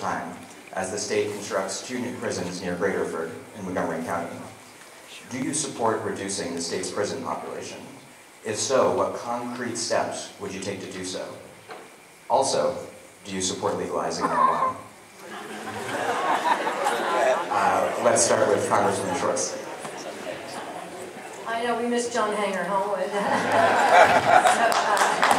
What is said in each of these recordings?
time as the state constructs two new prisons near Graterford in Montgomery County. Do you support reducing the state's prison population? If so, what concrete steps would you take to do so? Also, do you support legalizing marijuana? Uh, let's start with Congressman Schwartz. I know we miss John Hanger Homewood.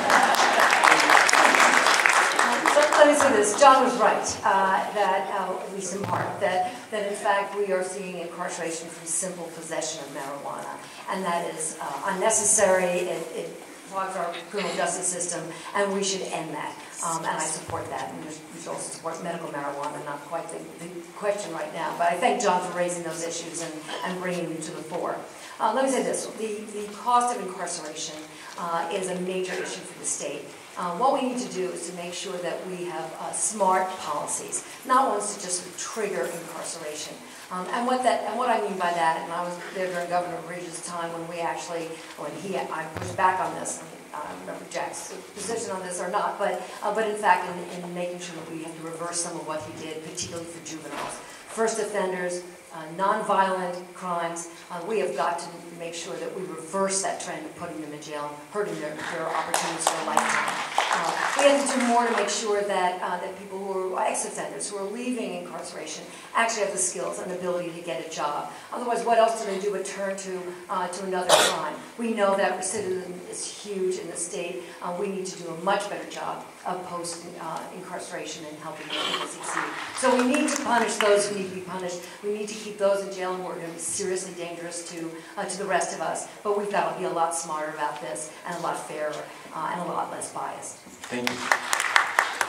so, let me say this. John was right uh, that, uh, at least part, that, that in fact we are seeing incarceration from simple possession of marijuana, and that is uh, unnecessary. It, it clogs our criminal justice system, and we should end that. Um, and I support that. And we should also support medical marijuana, not quite the, the, question right now. But I thank John for raising those issues and, and bringing them to the fore. Uh, let me say this. The, the cost of incarceration uh, is a major issue for the state. Uh, what we need to do is to make sure that we have uh, smart policies, not ones to just trigger incarceration. Um, and what that, and what I mean by that, and I was there during Governor Ridge's time when we actually, when he, I pushed back on this. I don't remember Jack's position on this or not, but, uh, but in fact, in, in making sure that we have to reverse some of what he did, particularly for juveniles. First offenders, uh, nonviolent crimes, uh, we have got to make sure that we reverse that trend of putting them in jail, hurting their, their opportunities for a lifetime. Uh, we have to do more to make sure that, uh, that people who are ex-offenders, who are leaving incarceration, actually have the skills and ability to get a job. Otherwise, what else do they do but turn to, uh, to another crime? We know that recidivism is huge in the state. Uh, we need to do a much better job of post-incarceration and helping people succeed. So we need to punish those who need to be punished. We need to keep those in jail who are going to be seriously dangerous to, uh, to the rest of us. But we've got to be a lot smarter about this and a lot fairer uh, and a lot less biased. Thank you.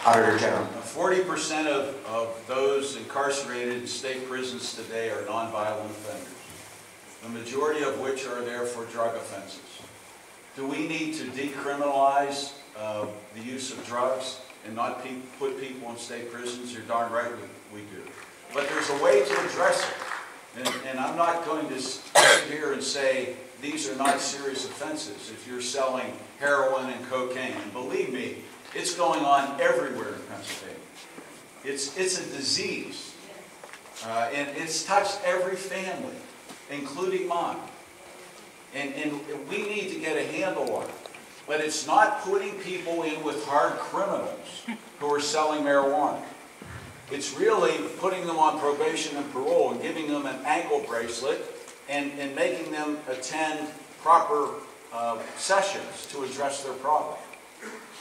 Auditor General. 40% of, of those incarcerated in state prisons today are nonviolent offenders, the majority of which are there for drug offenses. Do we need to decriminalize uh, the use of drugs and not pe put people in state prisons? You're darn right we, we do. But there's a way to address it. And, and I'm not going to sit here and say these are not serious offenses if you're selling heroin and cocaine. And believe me, it's going on everywhere in Pennsylvania. It's, it's a disease. Uh, and it's touched every family, including mine. And, and we need to get a handle on it. But it's not putting people in with hard criminals who are selling marijuana. It's really putting them on probation and parole and giving them an ankle bracelet and, and making them attend proper uh, sessions to address their problem.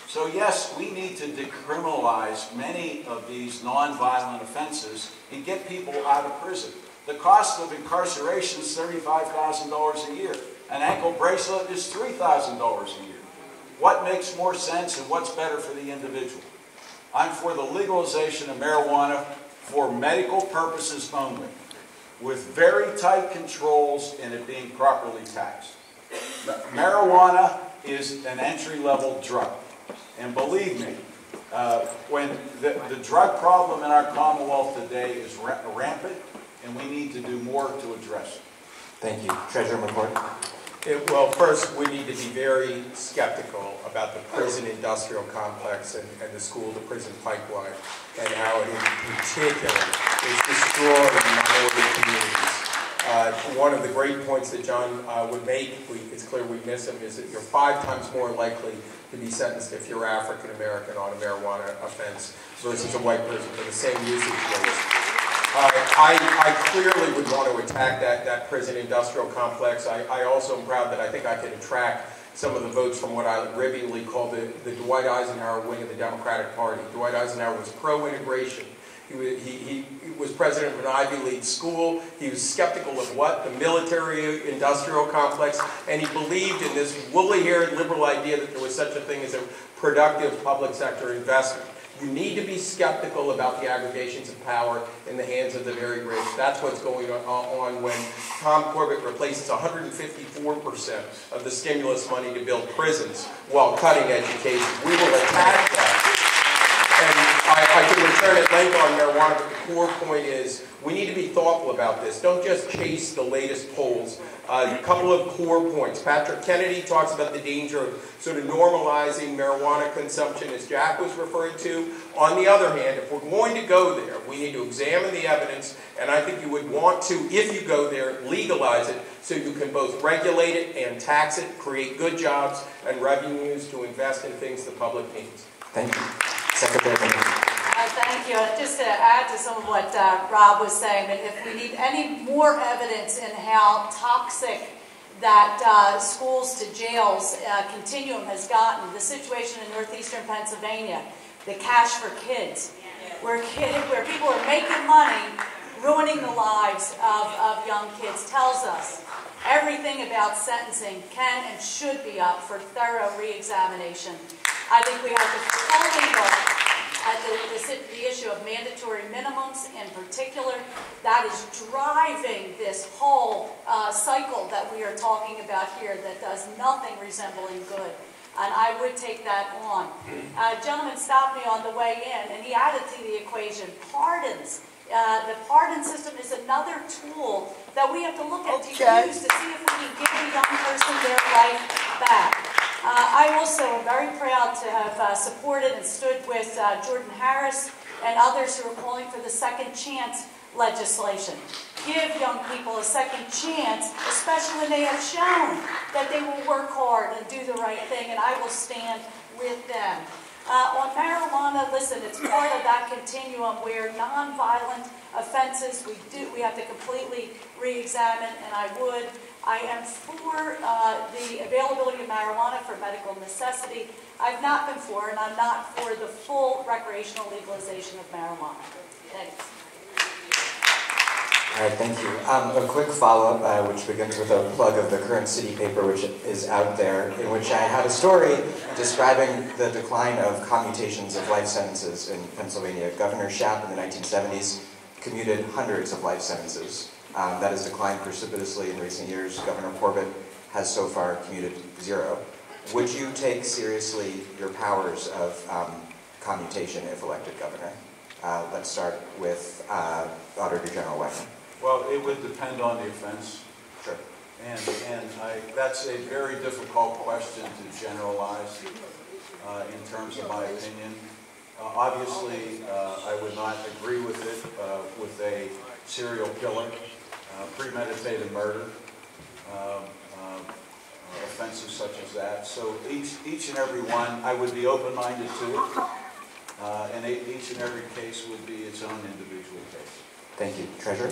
So yes, we need to decriminalize many of these nonviolent offenses and get people out of prison. The cost of incarceration is $35,000 a year. An ankle bracelet is $3,000 a year. What makes more sense and what's better for the individual? I'm for the legalization of marijuana for medical purposes only, with very tight controls and it being properly taxed. Marijuana is an entry-level drug. And believe me, uh, when the, the, drug problem in our Commonwealth today is ra rampant, and we need to do more to address it. Thank you. Treasurer McCord. It, well, first, we need to be very skeptical about the prison industrial complex and, and the school-to-prison pipeline and how it in particular is destroying minority communities. Uh, one of the great points that John uh, would make, we, it's clear we miss him, is that you're five times more likely to be sentenced if you're African American on a marijuana offense versus a white person for the same usage. Uh, I, I, clearly would want to attack that, that prison industrial complex. I, I, also am proud that I think I can attract some of the votes from what I ribbyingly call the, the Dwight Eisenhower wing of the Democratic Party. Dwight Eisenhower was pro-integration. He, he, he, was president of an Ivy League school. He was skeptical of what? The military industrial complex. And he believed in this woolly-haired liberal idea that there was such a thing as a productive public sector investment. You need to be skeptical about the aggregations of power in the hands of the very rich. That's what's going on when Tom Corbett replaces 154% of the stimulus money to build prisons while cutting education. We will attack I could return at length on marijuana, but the core point is, we need to be thoughtful about this. Don't just chase the latest polls. Uh, a couple of core points. Patrick Kennedy talks about the danger of sort of normalizing marijuana consumption, as Jack was referring to. On the other hand, if we're going to go there, we need to examine the evidence, and I think you would want to, if you go there, legalize it so you can both regulate it and tax it, create good jobs and revenues to invest in things the public needs. Thank you. Secretary Thank you. Just to add to some of what uh, Rob was saying, that if we need any more evidence in how toxic that uh, schools to jails uh, continuum has gotten, the situation in northeastern Pennsylvania, the cash for kids, where kid, where people are making money, ruining the lives of, of young kids, tells us everything about sentencing can and should be up for thorough reexamination. I think we have to fully look at the, the, the issue of mandatory minimums in particular. That is driving this whole uh, cycle that we are talking about here that does nothing resembling good. And I would take that on. Uh, gentleman stopped me on the way in, and he added to the equation pardons. Uh, the pardon system is another tool that we have to look at to use to see if we can give a young person their life back. Uh, I also am very proud to have uh, supported and stood with uh, Jordan Harris and others who are calling for the second chance legislation. Give young people a second chance, especially when they have shown that they will work hard and do the right thing, and I will stand with them. Uh, on marijuana, listen, it's part of that continuum where nonviolent offenses we do we have to completely re-examine, and I would. I am for uh, the availability of marijuana for medical necessity. I've not been for, and I'm not for the full recreational legalization of marijuana. Thanks. All right, thank you. Um, a quick follow-up, uh, which begins with a plug of the current city paper, which is out there, in which I had a story describing the decline of commutations of life sentences in Pennsylvania. Governor Shapp in the 1970s commuted hundreds of life sentences. Um, that has declined precipitously in recent years. Governor Corbett has so far commuted zero. Would you take seriously your powers of um, commutation if elected governor? Uh, let's start with uh, Auditor General Wagner. Well, it would depend on the offense. Sure. And, and I, that's a very difficult question to generalize uh, in terms of my opinion. Uh, Obviously, uh, I would not agree with it, uh, with a serial killer, uh, premeditated murder, um, um, uh, offenses such as that. So each, each and every one, I would be open-minded to it, uh, and e- each and every case would be its own individual case. Thank you. Treasurer?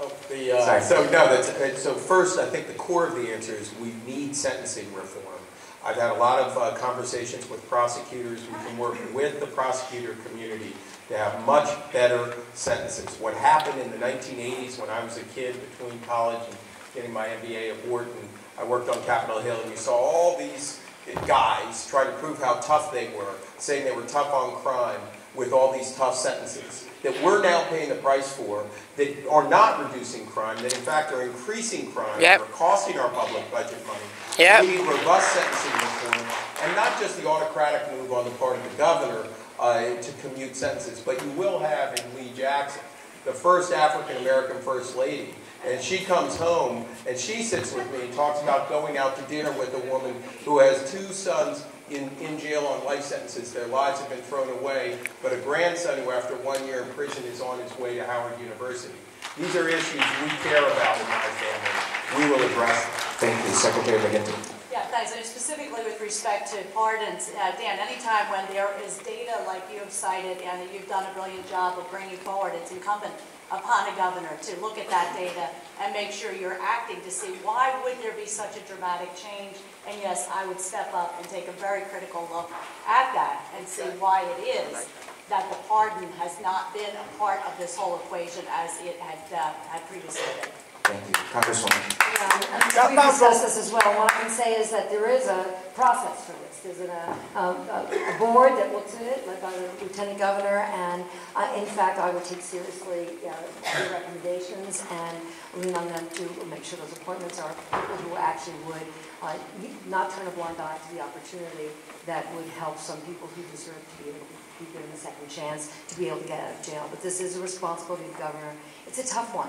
Oh, The, uh, Sorry. so, no, that's, so first, I think the core of the answer is we need sentencing reform. I've had a lot of uh, conversations with prosecutors, We can work with the prosecutor community to have much better sentences. What happened in the 1980s when I was a kid between college and getting my MBA at Wharton, I worked on Capitol Hill, and you saw all these guys trying to prove how tough they were, saying they were tough on crime with all these tough sentences that we're now paying the price for, that are not reducing crime, that in fact are increasing crime, Yep. are costing our public budget money. Yep. We need robust sentencing reform, and not just the autocratic move on the part of the governor uh, to commute sentences, but you will have in Lee Jackson, the first African-American First Lady, and she comes home and she sits with me and talks about going out to dinner with a woman who has two sons in, in jail on life sentences. Their lives have been thrown away, but a grandson who after one year in prison is on his way to Howard University. These are issues we care about in my family. We will address them. Thank you. Secretary McGinty? Thanks. And specifically with respect to pardons, uh, Dan, anytime when there is data like you have cited and that you've done a brilliant job of bringing forward, it's incumbent upon a governor to look at that data and make sure you're acting to see why would there be such a dramatic change? And yes, I would step up and take a very critical look at that and see why it is that the pardon has not been a part of this whole equation as it had, uh, had previously been. Thank you. Congresswoman? Yeah, and we discussed this as well. What I can say is that there is a process for this. There's a, um, a a board that looks at it, led by the lieutenant governor, and uh, in fact, I would take seriously uh, their recommendations and lean on them to make sure those appointments are people who actually would uh, not turn a blind eye to the opportunity that would help some people who deserve to be able to be be given a second chance to be able to get out of jail. But this is a responsibility of the governor. It's a tough one.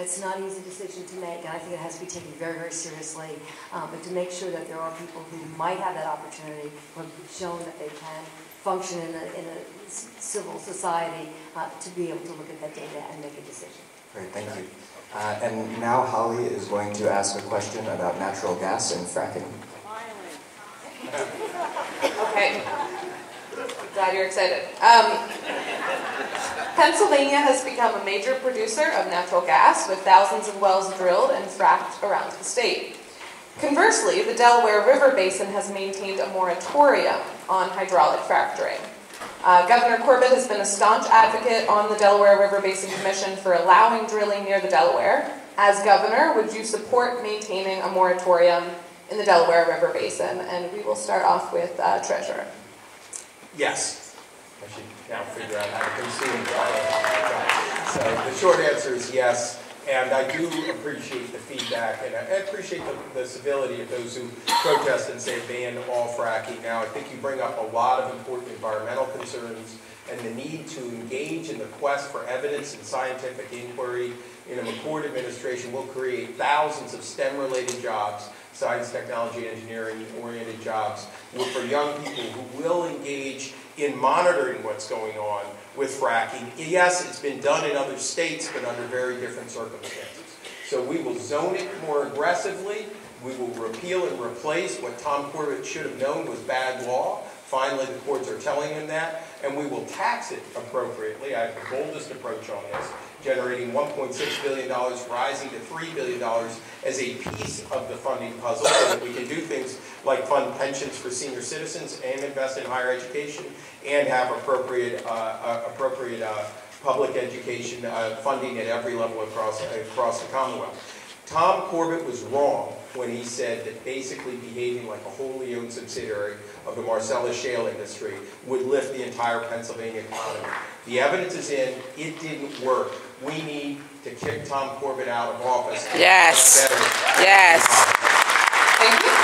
It's not an easy decision to make, and I think it has to be taken very, very seriously. Um, but to make sure that there are people who might have that opportunity, who have shown that they can function in a, in a s- civil society, uh, to be able to look at that data and make a decision. Great, thank you. Uh, And now Holly is going to ask a question about natural gas and fracking. Okay. Glad you're excited. Um, Pennsylvania has become a major producer of natural gas with thousands of wells drilled and fracked around the state. Conversely, the Delaware River Basin has maintained a moratorium on hydraulic fracturing. Uh, Governor Corbett has been a staunch advocate on the Delaware River Basin Commission for allowing drilling near the Delaware. As governor, would you support maintaining a moratorium in the Delaware River Basin? And we will start off with uh, Treasurer. Yes. I should now figure out how to consume it. So the short answer is yes, and I do appreciate the feedback, and I appreciate the, the civility of those who protest and say ban all fracking. Now, I think you bring up a lot of important environmental concerns and the need to engage in the quest for evidence and scientific inquiry in a McCord administration will create thousands of STEM-related jobs, science, technology, engineering-oriented jobs, for young people who will engage in monitoring what's going on with fracking. Yes, it's been done in other states, but under very different circumstances. So we will zone it more aggressively. We will repeal and replace what Tom Corbett should have known was bad law. Finally, the courts are telling him that. And we will tax it appropriately. I have the boldest approach on this, generating $1.6 billion, rising to $3 billion as a piece of the funding puzzle so that we can do things like fund pensions for senior citizens and invest in higher education and have appropriate, uh, uh, appropriate uh, public education uh, funding at every level across, across the Commonwealth. Tom Corbett was wrong when he said that basically behaving like a wholly owned subsidiary of the Marcellus shale industry would lift the entire Pennsylvania economy. The evidence is in, it didn't work. We need to kick Tom Corbett out of office. Yes. Yes. Thank you.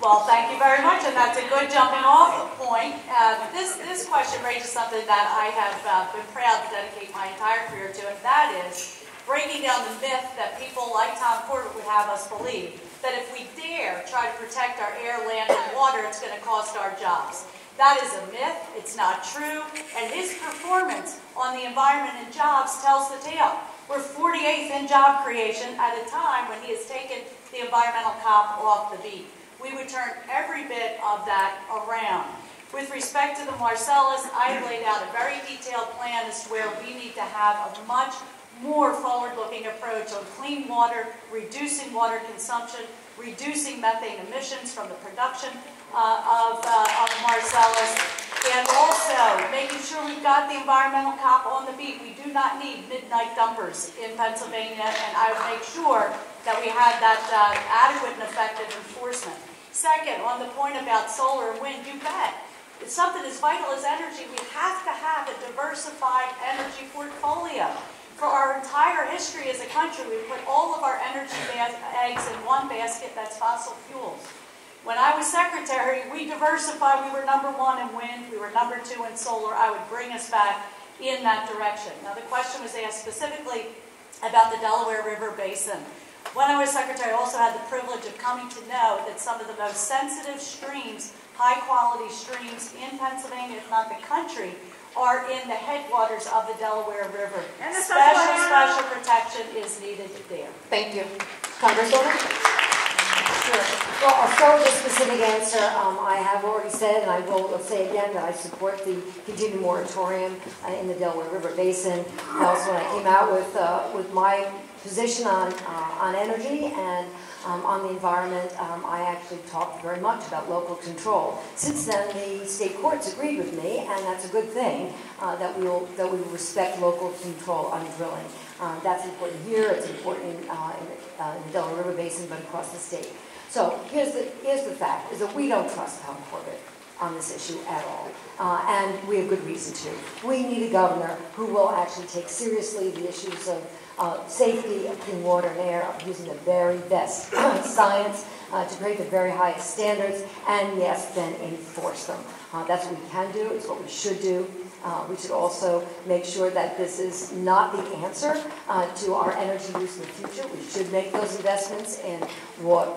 Well, thank you very much, and that's a good jumping off point. Uh, This, this question raises something that I have uh, been proud to dedicate my entire career to, and that is breaking down the myth that people like Tom Corbett would have us believe, that if we dare try to protect our air, land, and water, it's going to cost our jobs. That is a myth, it's not true, and his performance on the environment and jobs tells the tale. We're 48th in job creation at a time when he has taken the environmental cop off the beat we would turn every bit of that around. With respect to the Marcellus, I have laid out a very detailed plan as to where we need to have a much more forward-looking approach on clean water, reducing water consumption, reducing methane emissions from the production uh, of, uh, of Marcellus, and also making sure we've got the environmental cop on the beat. We do not need midnight dumpers in Pennsylvania, and I would make sure that we had that uh, adequate and effective enforcement. Second, on the point about solar and wind, you bet. It's something as vital as energy. We have to have a diversified energy portfolio. For our entire history as a country, we put all of our energy eggs in one basket, that's fossil fuels. When I was secretary, we diversified. We were number one in wind. We were number two in solar. I would bring us back in that direction. Now, the question was asked specifically about the Delaware River Basin. When I was secretary, I also had the privilege of coming to know that some of the most sensitive streams, high-quality streams in Pennsylvania, if not the country, are in the headwaters of the Delaware River. And Special, special protection is needed there. Thank you. Congresswoman? Well, I'll start with a specific answer. Um, I have already said, and I will say again, that I support the continued moratorium uh, in the Delaware River Basin. Also, when I came out with, uh, with my position on, uh, on energy and um, on the environment, um, I actually talked very much about local control. Since then, the state courts agreed with me, and that's a good thing, uh, that we will, that we will respect local control on drilling. Um, That's important here, it's important uh, in uh, in the Delaware River Basin, but across the state. So here's the, here's the fact, is that we don't trust Tom Corbett on this issue at all. Uh, and we have good reason to. We need a governor who will actually take seriously the issues of uh, safety of clean water and air, of using the very best science uh, to create the very highest standards, and yes, then enforce them. Uh, That's what we can do, it's what we should do. Uh, We should also make sure that this is not the answer uh, to our energy use in the future. We should make those investments in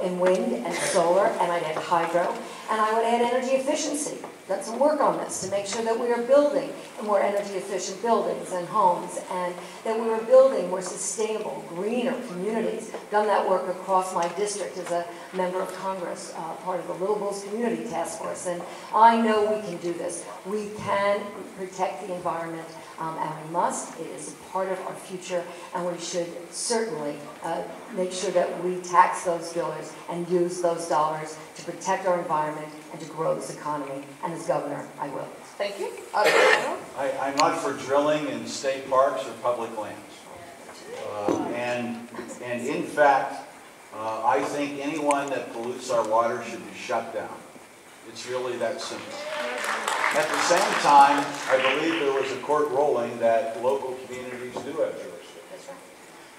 in wind and solar, and I'd add hydro, and I would add energy efficiency. Done some work on this to make sure that we are building more energy efficient buildings and homes, and that we are building more sustainable, greener communities. Done that work across my district as a member of Congress, uh, part of the Little Bulls Community Task Force, and I know we can do this. We can protect the environment, um, and we must. It is part of our future, and we should certainly uh, make sure that we tax those billers and use those dollars to protect our environment and to grow this economy. And as governor, I will. Thank you. Auditor I, I'm not for drilling in state parks or public lands. Uh, And, and in fact, uh, I think anyone that pollutes our water should be shut down. It's really that simple. At the same time, I believe there was a court ruling that local communities do have jurisdiction.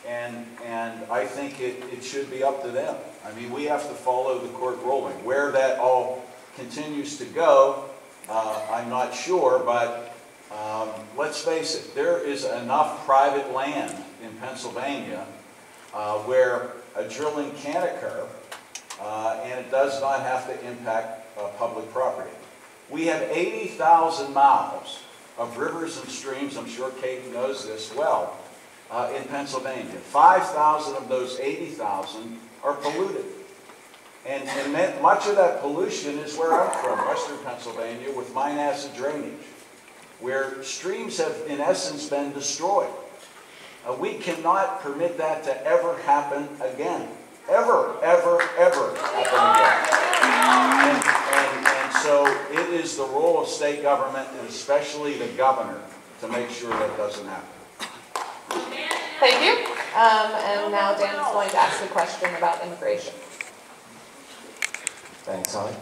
And, and I think it, it should be up to them. I mean, we have to follow the court ruling. Where that all continues to go, uh, I'm not sure, but um, let's face it, there is enough private land in Pennsylvania uh, where a drilling can occur, uh, and it does not have to impact uh, public property. We have 80,000 miles of rivers and streams, I'm sure Katie knows this well, uh, in Pennsylvania. 5,000 of those 80,000 are polluted. And, and ma- much of that pollution is where I'm from, western Pennsylvania, with mine acid drainage, where streams have, in essence, been destroyed. Uh, we cannot permit that to ever happen again. Ever, ever, ever happen again. And, and, and so it is the role of state government, and especially the governor, to make sure that doesn't happen. Thank you. Um, and now Dan is going to ask a question about immigration. Thanks, Holly.